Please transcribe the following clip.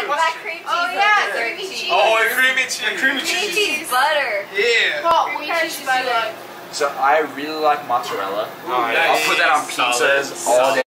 that, well, that cream cheese. Oh, yeah, dessert creamy cheese. Oh, and creamy cheese. creamy Creamy cheese. cheese butter. Yeah. Oh, creamy cheese cheese butter. So I really like mozzarella. Alright. I'll put that on pizzas Solid. all day.